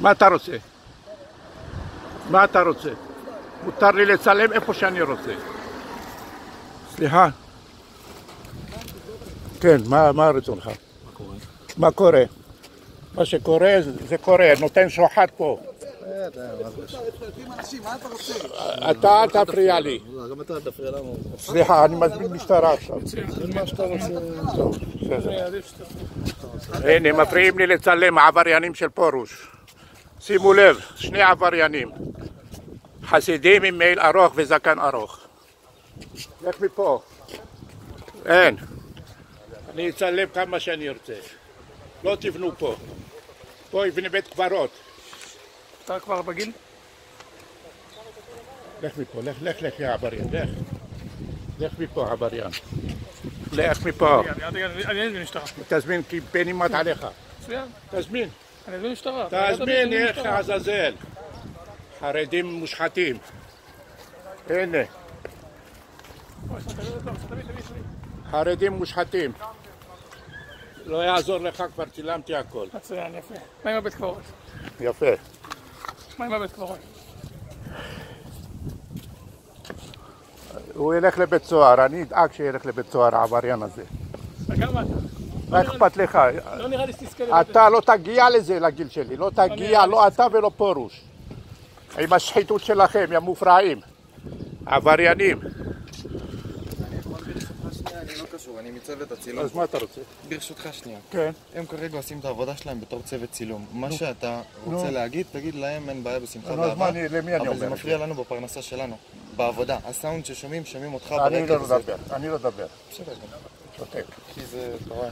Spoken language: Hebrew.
מה אתה רוצה? מה אתה רוצה? מותר לי לצלם איפה שאני רוצה. סליחה? כן, מה, מה רצונך? מה קורה? מה קורה? מה שקורה זה קורה, נותן שוחד פה. אתה אל תפריע לי. גם אתה אל תפריע לנו. סליחה, אני מזמין משטרה עכשיו. רוצה. הנה, מפריעים לי לצלם העבריינים של פרוש. שימו לב, שני עבריינים. חסידים עם מעיל ארוך וזקן ארוך. לך מפה. אין. אני אצלם כמה שאני ארצה. לא תבנו פה. פה יבנה בית קברות. אתה כבר בגיל? לך מפה, לך, לך, לך, יא עבריין, לך. לך מפה, עבריין. לך מפה. אני- אני אני אזמין משטרה. תזמין, כי פני מת עליך. מצוין. תזמין. אני אזמין משטרה. תזמין, אני איך משטרה. עזאזל. חרדים מושחתים. הנה, אוי, תביא, תביא, תביא, תביא. חרדים מושחתים. לא יעזור לך, כבר צילמתי הכל. מצוין, יפה. מה עם הבית קברות? יפה. מה עם הבית קברות? הוא ילך לבית סוהר, אני אדאג שילך לבית סוהר, העבריין הזה. גם אתה. מה אכפת לך? לא נראה לי שתזכה לבית אתה לא תגיע לזה לגיל שלי, לא תגיע, לא אתה ולא פרוש. עם השחיתות שלכם, יא מופרעים. עבריינים. אני לא קשור, אני מצוות הצילום. אז מה אתה רוצה? ברשותך שנייה. כן. הם כרגע עושים את העבודה שלהם בתור צוות צילום. מה שאתה רוצה להגיד, תגיד להם, אין בעיה בשמחה נו, אז באהבה. מה אני- למי אני אבל זה מפריע לנו בפרנסה שלנו. בעבודה. הסאונד ששומעים, שומעים אותך אני ברקע. לא וזה- מדבר, אני לא מדבר. בסדר, שותק. כי זה, אתה רואה.